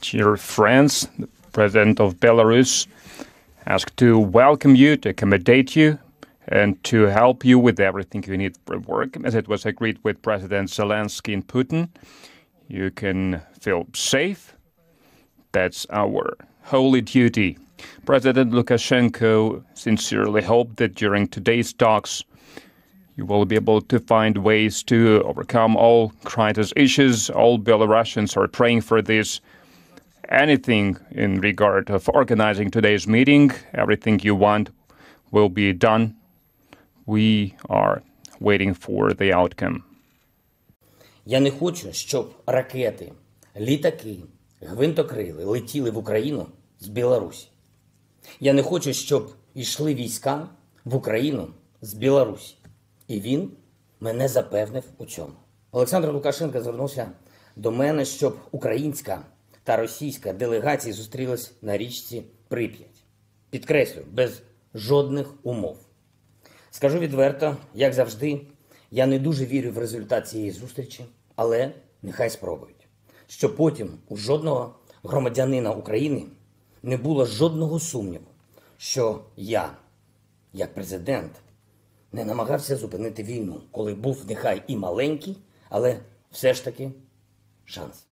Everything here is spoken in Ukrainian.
dear friends, the President of Belarus asked to welcome you, to accommodate you, and to help you with everything you need for work. As it was agreed with President Zelensky and Putin, you can feel safe. That's our holy duty. President Lukashenko sincerely hoped that during today's talks, you will be able to find ways to overcome all crisis issues. All Belarusians are praying for this. Anything in regard of organizing today's meeting, everything you want will be done. We are waiting for the outcome. Я не хочу, щоб ракети, літаки, гвинтокрили летіли в Україну з Білорусі. Я не хочу, щоб йшли війська в Україну з Білорусі. І він мене запевнив у цьому. Олександр Лукашенко звернувся до мене, щоб українська та російська делегації зустрілись на річці Прип'ять. Підкреслю, без жодних умов. Скажу відверто, як завжди, я не дуже вірю в результат цієї зустрічі, але нехай спробують. Щоб потім у жодного громадянина України не було жодного сумніву, що я, як президент, не намагався зупинити війну, коли був нехай і маленький, але все ж таки шанс.